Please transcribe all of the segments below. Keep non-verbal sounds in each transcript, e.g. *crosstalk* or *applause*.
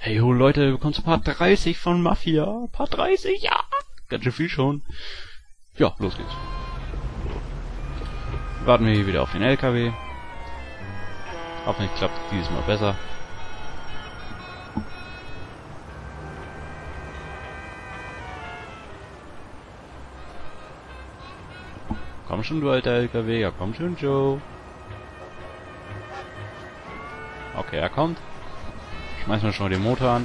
Hey ho Leute, willkommen zu Part 30 von Mafia. Part 30, ja! Ganz schön viel schon. Ja, los geht's. Warten wir hier wieder auf den LKW. Hoffentlich klappt es dieses Mal besser. Komm schon, du alter LKW. Ja, komm schon, Joe. Okay, er kommt. Wir schon mal den Motor an.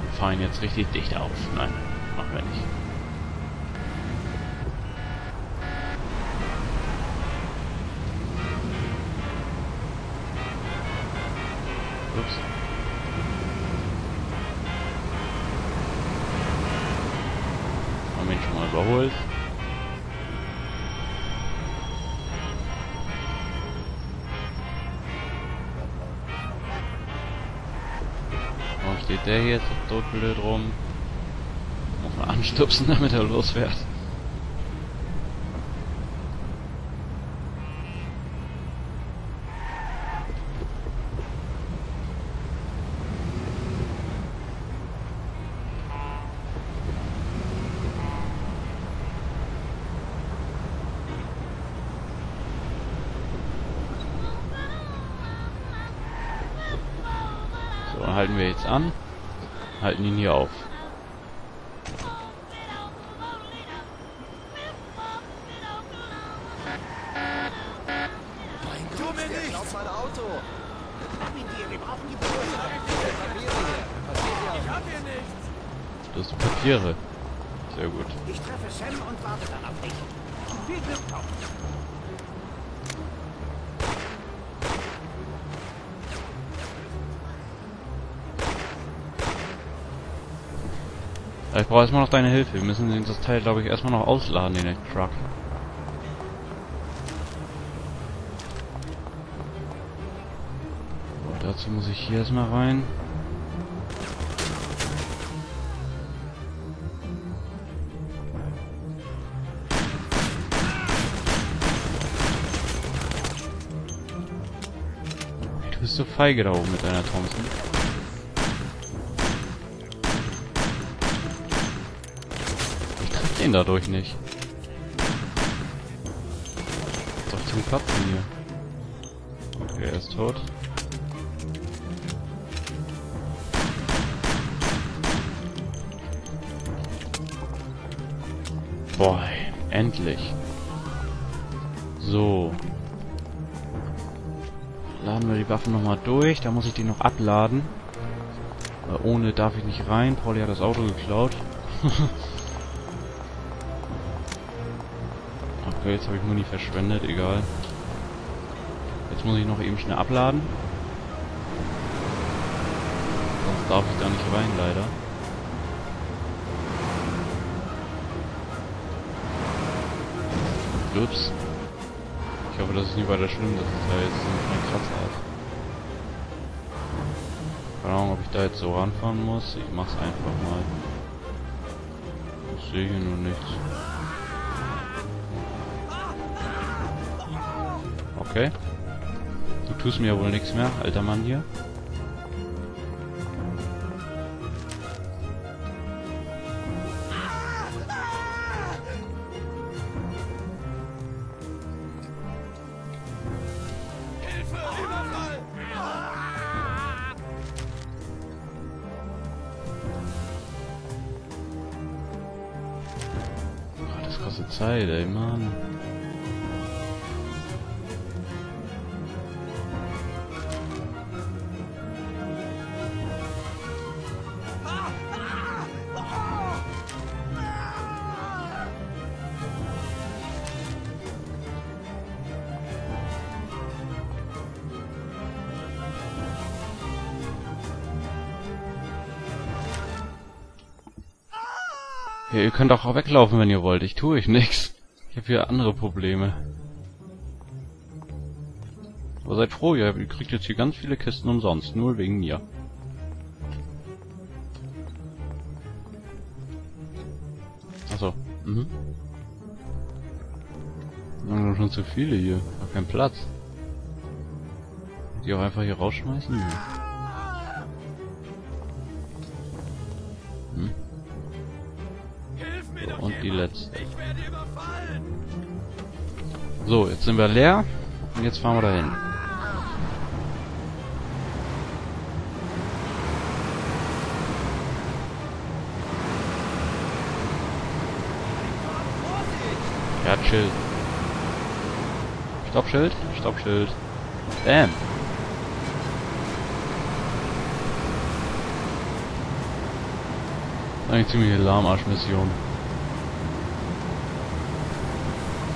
Und fahren jetzt richtig dicht auf. Nein, machen wir nicht. Ups. Der hier jetzt so blöd rum? Muss man anstupsen, *laughs* damit er losfährt. So, halten wir jetzt an. Halten ihn hier auf. Das sind Papiere. Sehr gut. Ich treffe Sam und warte dann auf dich. Viel Glück, Tom! Ich brauche erstmal noch deine Hilfe. Wir müssen das Teil, glaube ich, erstmal noch ausladen, den Truck. So, dazu muss ich hier erstmal rein. Du bist so feige da oben mit deiner Thompson. Den dadurch nicht. Doch zum Platzen hier. Okay, er ist tot. Boah, endlich. So. Laden wir die Waffen nochmal durch. Da muss ich die noch abladen. Weil ohne darf ich nicht rein. Pauli hat das Auto geklaut. *laughs* Okay, jetzt habe ich Muni verschwendet, egal. Jetzt muss ich noch eben schnell abladen. Sonst darf ich da nicht rein, leider. Ups. Ich hoffe, das ist nicht weiter schlimm, dass es da jetzt ein Kratzer hat. Keine Ahnung, ob ich da jetzt so ranfahren muss. Ich mach's einfach mal. Ich sehe hier nur nichts. Okay. Du tust mir ja wohl nichts mehr, alter Mann hier. Ja, ihr könnt auch weglaufen, wenn ihr wollt. Ich tue euch nichts. Ich habe hier andere Probleme. Aber seid froh, ihr kriegt jetzt hier ganz viele Kisten umsonst. Nur wegen mir. Achso. Mhm. Wir haben schon zu viele hier. Hab keinen Platz. Die auch einfach hier rausschmeißen? Nö. Die letzte. So, jetzt sind wir leer. Und jetzt fahren wir dahin. Ja, chill. Stoppschild, Stoppschild. Bam. Eigentlich ziemlich Lahmarsch-Mission.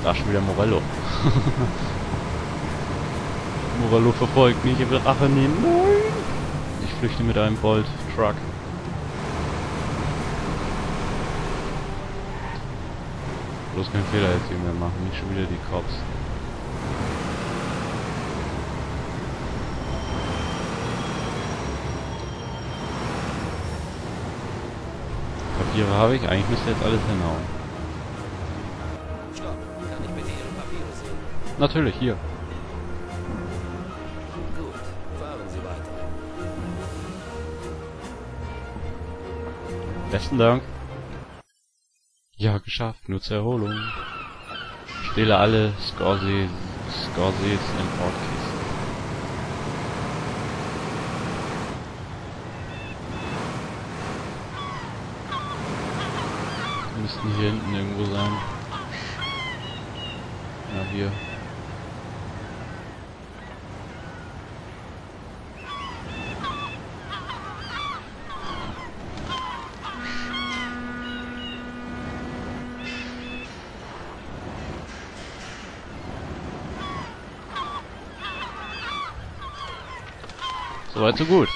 Da ist schon wieder Morello. Morello verfolgt mich, er will Rache nehmen. Nein! Ich flüchte mit einem Bolt-Truck. Bloß keinen Fehler jetzt hier mehr machen, nicht schon wieder die Cops. Papiere habe ich, eigentlich müsste jetzt alles hinhauen. Natürlich, hier. Gut. Fahren Sie weiter. Besten Dank. Ja, geschafft. Nur zur Erholung. Stehle alle Scorsese, Scorsese Importkisten. Die müssten hier hinten irgendwo sein. Ja, hier. Soweit so gut.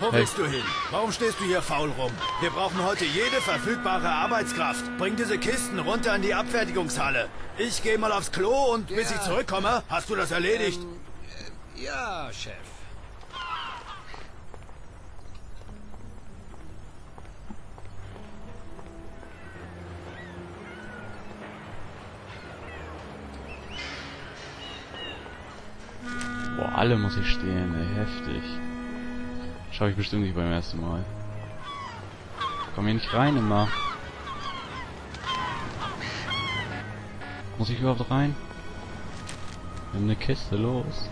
Wo Hey. willst du hin? Warum stehst du hier faul rum? Wir brauchen heute jede verfügbare Arbeitskraft. Bring diese Kisten runter in die Abfertigungshalle. Ich gehe mal aufs Klo und bis Ja. ich zurückkomme, hast du das erledigt. Ja, Chef. Alle muss ich stehen, ey, heftig. Schau ich bestimmt nicht beim ersten Mal. Komm hier nicht rein immer. Muss ich überhaupt rein? Wir haben eine Kiste, los.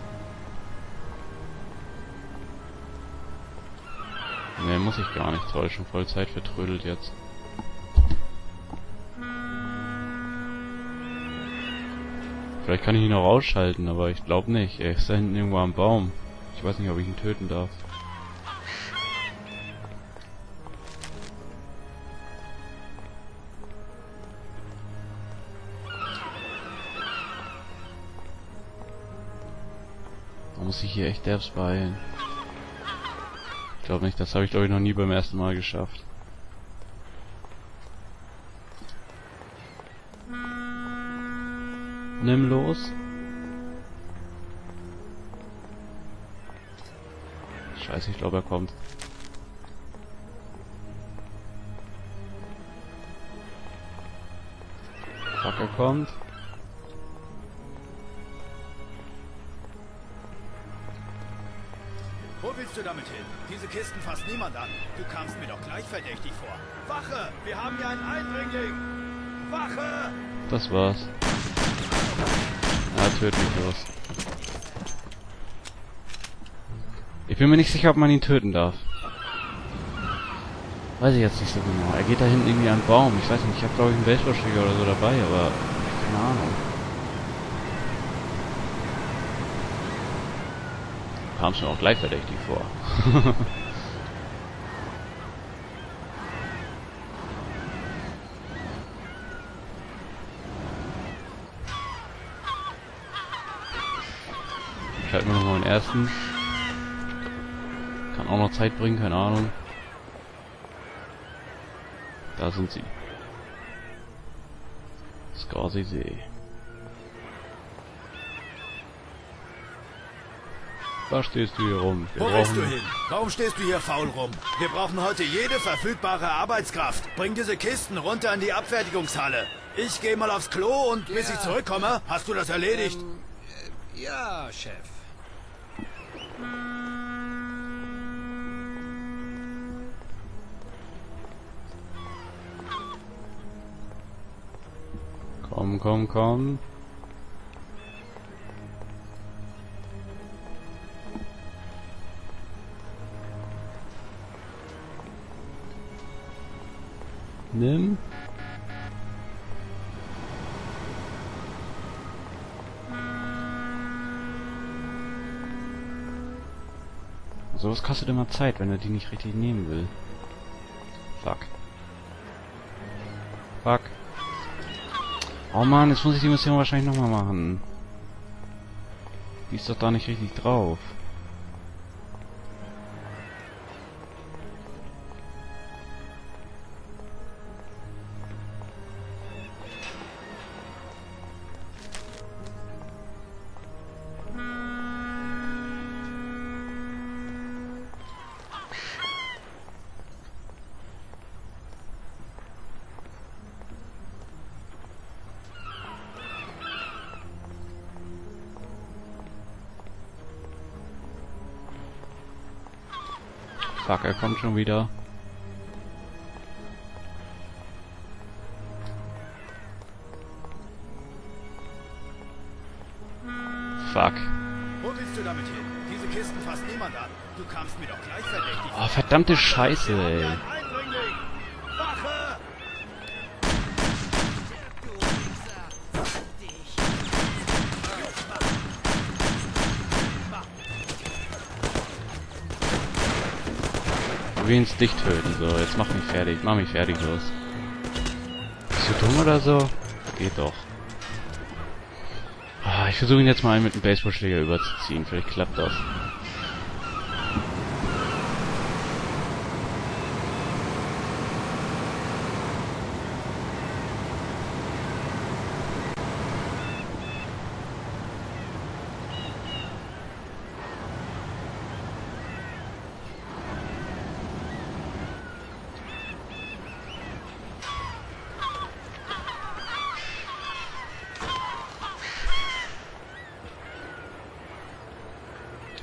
Ne, muss ich gar nicht. Toll, schon voll Zeit vertrödelt jetzt. Vielleicht kann ich ihn noch ausschalten, aber ich glaube nicht. Er ist da hinten irgendwo am Baum. Ich weiß nicht, ob ich ihn töten darf. Da muss ich hier echt derbs beeilen. Ich glaube nicht, das habe ich glaube ich noch nie beim ersten Mal geschafft. Nimm los. Scheiße, ich glaube er kommt. Fuck, er kommt. Wo willst du damit hin? Diese Kisten fasst niemand an. Du kamst mir doch gleich verdächtig vor. Wache! Wir haben hier einen Eindringling! Das war's. Ja, töt mich los. Ich bin mir nicht sicher, ob man ihn töten darf. Weiß ich jetzt nicht so genau. Er geht da hinten irgendwie an den Baum. Ich weiß nicht, ich habe glaube ich einen Baseballschläger oder so dabei, aber keine Ahnung. Kam mir auch gleich verdächtig vor. *laughs* Schalten wir ersten. Kann auch noch Zeit bringen, keine Ahnung. Da sind sie. Scorsese. Was stehst du hier rum? Wir Wo willst du brauchen- hin? Warum stehst du hier faul rum? Wir brauchen heute jede verfügbare Arbeitskraft. Bring diese Kisten runter in die Abfertigungshalle. Ich gehe mal aufs Klo und bis Ja. ich zurückkomme, hast du das erledigt? Ja, Chef. Komm, komm, komm. Nimm. Sowas kostet immer Zeit, wenn er die nicht richtig nehmen will. Fuck. Fuck. Oh man, jetzt muss ich die Mission wahrscheinlich nochmal machen. Die ist doch da nicht richtig drauf. Fuck, er kommt schon wieder. Fuck. Wo willst du damit hin? Diese Kisten fasst niemand an. Du kamst mir doch gleich verdächtig. Oh, verdammte Scheiße, ey. Ein Eindringling! Wache! Du willst dich töten, so. Jetzt mach mich fertig. Mach mich fertig, los. Bist du dumm oder so? Geht doch. Ah, ich versuche ihn jetzt mal mit einem Baseballschläger überzuziehen. Vielleicht klappt das.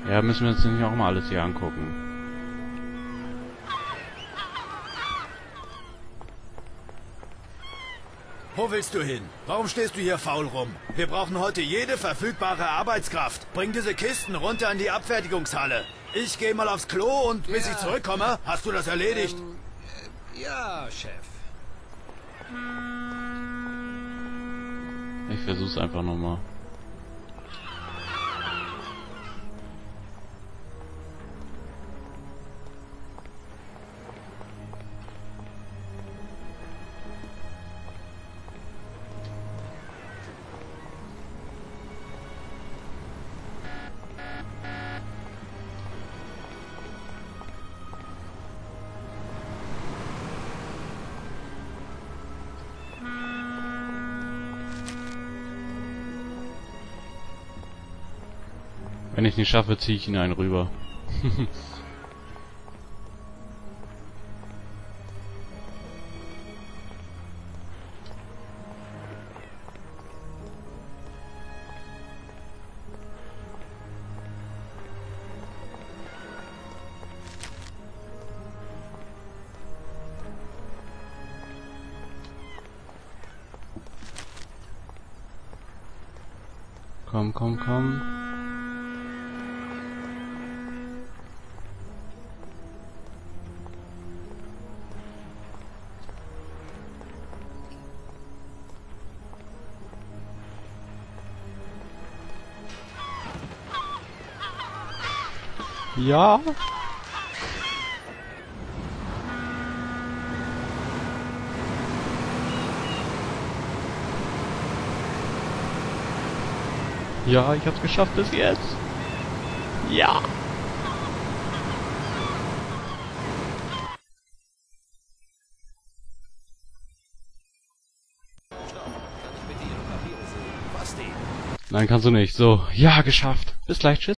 Ja, müssen wir uns nicht auch mal alles hier angucken. Wo willst du hin? Warum stehst du hier faul rum? Wir brauchen heute jede verfügbare Arbeitskraft. Bring diese Kisten runter in die Abfertigungshalle. Ich gehe mal aufs Klo und bis Ja. ich zurückkomme, hast du das erledigt? Ja, Chef. Ich versuch's einfach nochmal. Wenn ich nicht schaffe, ziehe ich ihn einen rüber. Komm, komm, komm. Ja. Ja, ich hab's geschafft bis jetzt. Ja. Nein, kannst du nicht. So, ja, geschafft. Bis gleich, tschüss.